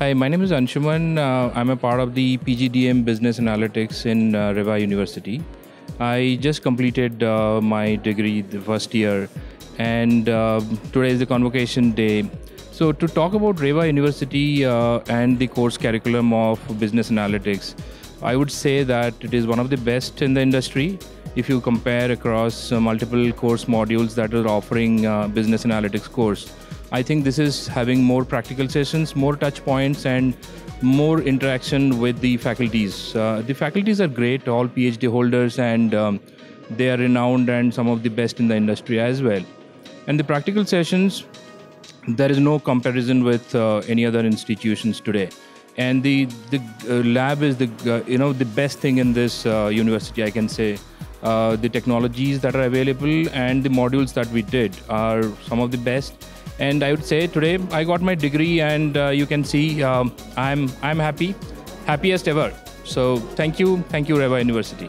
Hi, my name is Anshuman. Uh, I'm a part of the PGDM Business Analytics in uh, Reva University. I just completed uh, my degree the first year, and uh, today is the convocation day. So, to talk about Reva University uh, and the course curriculum of business analytics, I would say that it is one of the best in the industry. If you compare across uh, multiple course modules that are offering uh, business analytics course, I think this is having more practical sessions, more touch points, and more interaction with the faculties. Uh, the faculties are great, all PhD holders, and um, they are renowned and some of the best in the industry as well. And the practical sessions, there is no comparison with uh, any other institutions today. And the the uh, lab is the uh, you know the best thing in this university, I can say. Uh, the technologies that are available and the modules that we did are some of the best and I would say today I got my degree, and uh, you can see um, I'm I'm happy, happiest ever. So thank you, thank you, Reva University.